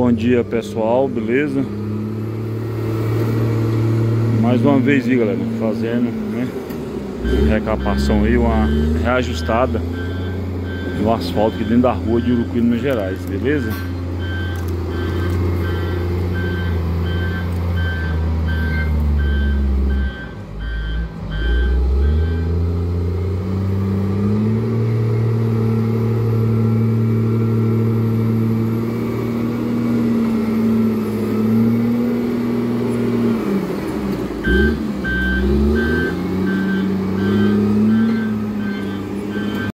Bom dia pessoal, beleza? Mais uma vez aí galera, fazendo né, recapação aí, uma reajustada no asfalto aqui dentro da rua de Urucuí, Minas Gerais, beleza?